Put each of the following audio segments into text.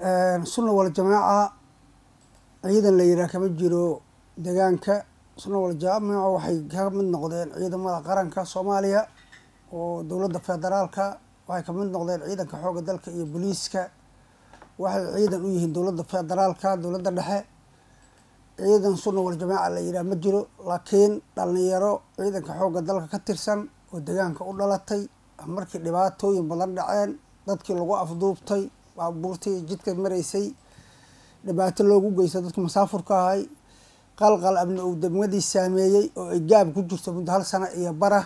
sunna wal jamaaca ciidan la yidhaah kama jiro deegaanka. Sunna wal jamaaca waxay ka mid noqdeen ciidamada qaranka soomaaliya oo dowladda federaalka waxay ka mid noqdeen ciidanka xoogga dalka iyo booliiska waxay ciidan u yihiin dowladda federaalka dowladda dhexe. Ciidan sunna wal jamaaca la yidhaah ma jiro laakiin dhalinyaro ciidanka xoogga dalka ka tirsan oo deegaanka u dhalatay markii dhibaatooyin badan dhaceen dadkii lagu afduubtay baabuurtii jidka maraysay. Dhibaato loogu geystay dadka masaafurka ahay qalqal abni uu degmadii saameeyey oo ay gaab ku jirto muddo hal sano iyo bara.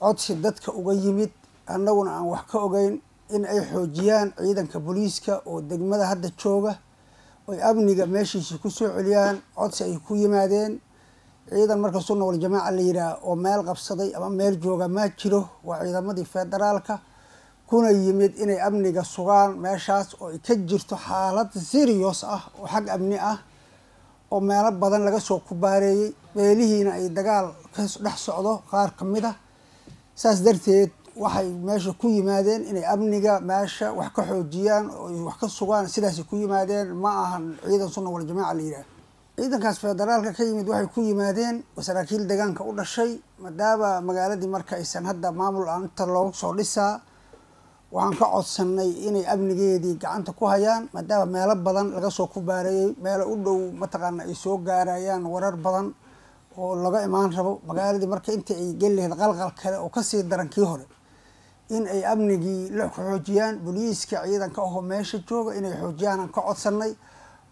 Codsi dadka uga yimid annaguna aan wax ka ogeyn in ay xoojiyaan ciidanka booliiska oo degmada hadda jooga. Oy amniga meeshiisi ku soo celiyaan codsi ay ku yimaadeen. Ciidan marka sunna wal jamaaca la yidhaah oo meel qabsaday ama meel jooga maa jiro waa ciidamadii federaalka kuna yimid inay amniga sugaan meeshaas oo ay ka jirto xaalad serious ah oo xag amni ah oo meelo badan laga soo kubaareeyey. Meelihiina ay dagaal ka dhex socdo qaar ka mid ah. Saas darteed waxay meesha ku yimaadeen inay amniga meesha wax ka xoojiyaan oo wax ka sugaan sidaasay ku yimaadeen. Ma ahan ciidan sunna wal jamaaca la yidhaah ciidankaas federaalka ka yimid waxay ku yimaadeen saraakiil deegaanka u dhashay maadaama magaaladii marka aysan hadda maamul aan inta loogu soo dhisaa waxaan ka codsanay inay amnigeedii gacanta ku hayaan maadaama meelo badan laga soo kubaareeyey meelo u dhow mataqaana ay soo gaarayaan warar badan oo laga imaan rabo. Magaaladii marka inta ay geli lahayd qalqal kale oo ka sii daran kii hore in ay amnigii la xoojiyaan booliiska ciidanka ahoo meesha jooga inay xoojiyaan aan ka codsanay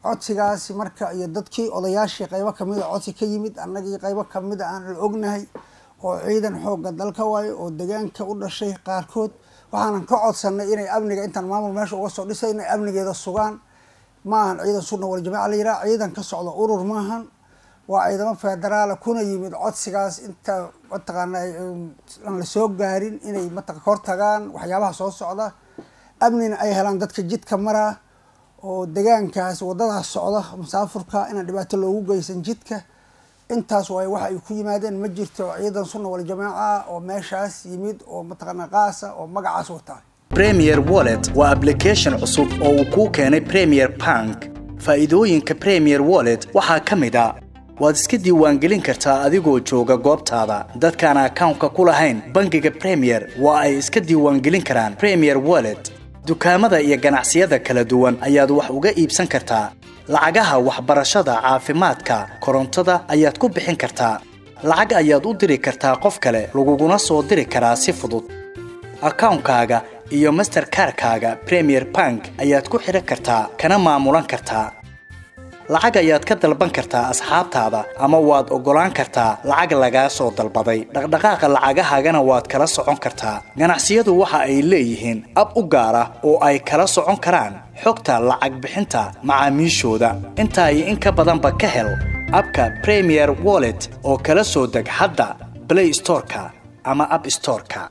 codsigaasi marka iyo dadkii odayaashii qaybo ka mid a codsi ka yimid annagii qaybo ka mid a aan la ognahay oo ciidan xooga dalka waayo oo deegaanka u dhashay qaarkood. Waxaanan ka codsanay inay amniga intaan maamul meesha uga soo dhisay inay amnigeeda sugaan. Ma ahan ciidan sunna wal jamaaca la yidhaha ciidan ka socda urur maahan waa ciidamo federaala kuna yimid codsigaas. Inta mataqaana aan la soo gaarin inay mataq hortagaan waxyaabaha soo socda. Amnina ay helaan dadka jidka maraa oo deegaankaas wadadaas socda masaafurka inaan dhibaato loogu geysan jidka intaas waay waxa ay ku yimaadeen ma jirto ciidan sunna wal jamaaca oo meeshaas yimid oo mataqaana qaasa oo magacaas wataa premier wallet waa application cusub oo uu kuu keenay premier bank faa'iidooyinka premier wallet waxaa ka mid a waad iska diiwaangelin kartaa adigoo jooga goobtaada. Dadkaan akawnka ku lahayn bangiga premier waa ay iska diiwaangelin karaan premier wallet. Dukaamada iyo ganacsiyada kala duwan ayaad wax uga iibsan kartaa lacagaha waxbarashada caafimaadka korontada ayaad ku bixin kartaa. Lacag ayaad u diri kartaa qof kale laguguna soo diri karaa si fudud. Akawnkaaga iyo masterkarkaaga premier bank ayaad ku xidhan kartaa kana maamulan kartaa lacag ayaad ka dalban kartaa asxaabtaada ama waad oggolaan kartaa lacag lagaa soo dalbaday. Dhaqdhaqaaqa lacagahaagana waad kala socon kartaa. Ganacsiyadu waxa ay leeyihiin ab u gaar ah oo ay kala socon karaan xogta lacag bixinta macaamiishooda. Intaa in ka badanba ka hel abka premier wallet oo kala soo deg hadda blay storeka ama ab storeka